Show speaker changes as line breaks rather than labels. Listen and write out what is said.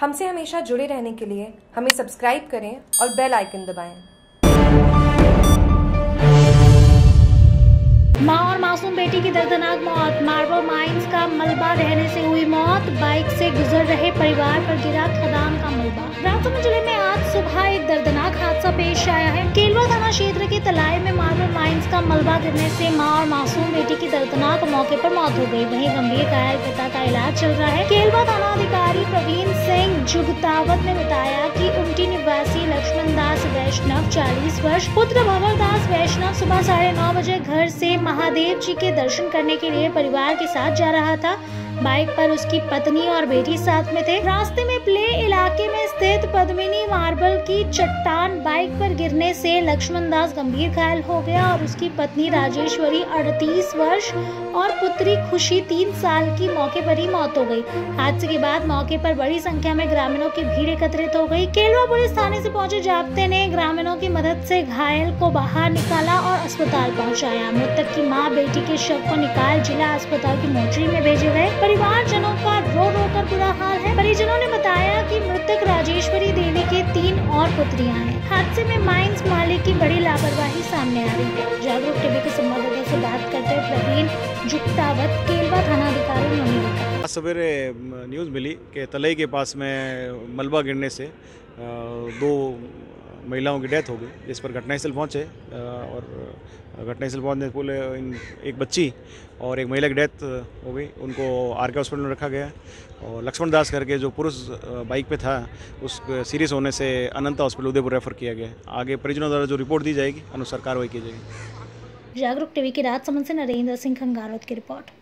हमसे हमेशा जुड़े रहने के लिए हमें सब्सक्राइब करें और बेल आइकन दबाएँ।
माँ और मासूम बेटी की दर्दनाक मौत मार्बल माइंस का मलबा रहने से हुई मौत बाइक से गुजर रहे परिवार पर गिरा खदान का मलबा। राजसमंद ज़िले में आज सुबह एक दर्दनाक हादसा पेश आया है। केलवा थाना क्षेत्र के तलाई में मार्बल माइंस का मलबा गिरने से माँ और मासूम बेटी की दर्दनाक मौके पर मौत हो गई। वहीं गंभीर घायल पिता का इलाज चल रहा है। केलवा थाना प्रवीण सिंह जुगतावत ने बताया कि उनकी निवासी लक्ष्मण दास वैष्णव 40 वर्ष, पुत्र भवर दास वैष्णव सुबह साढ़े नौ बजे घर से महादेव जी के दर्शन करने के लिए परिवार के साथ जा रहा था। बाइक पर उसकी पत्नी और बेटी साथ में थे। रास्ते में प्ले इलाके में स्थित पद्मिनी मार्बल की चट्टान बाइक पर गिरने से लक्ष्मण दास गंभीर घायल हो गया और उसकी पत्नी राजेश्वरी 38 वर्ष और पुत्री खुशी तीन साल की मौके पर ही मौत हो गई। हादसे के बाद मौके पर बड़ी संख्या में ग्रामीणों की भीड़ एकत्रित हो गई। केलवा पुलिस थाने से पहुँचे जाप्ते ने ग्रामीणों की मदद से घायल को बाहर निकाला और अस्पताल पहुँचाया। मृतक की माँ बेटी के शव को निकाल जिला अस्पताल की मोटरी में भेजे गए। परिवारजनों का रो रो कर बुरा हाल है। परिजनों ने बताया कि मृतक राजेश्वरी देवी के तीन और पुत्रियाँ हैं। हादसे में माइंस मालिक की बड़ी लापरवाही सामने आ रही है। जागरूक टीवी के संवाददाता से बात करते प्रवीण जुक्तावत केलवा थाना अधिकारी उन्होंने बताया।
सवेरे न्यूज़ मिली कि तलई के पास में मलबा गिरने से दो महिलाओं की डेथ हो गई। जिस पर घटनास्थल पहुँचे और घटनास्थल पहुँचने पूरे एक बच्ची और एक महिला की डेथ हो गई। उनको आर के हॉस्पिटल में रखा गया और लक्ष्मण दास करके जो पुरुष बाइक पे था, उस सीरियस होने से अनंता हॉस्पिटल उदयपुर रेफर किया गया। आगे परिजनों द्वारा जो रिपोर्ट दी जाएगी, अनुसार कार्रवाई की जाएगी।
जागरूक टीवी की राजसमंद से नरेंद्र सिंह खंगारत की रिपोर्ट।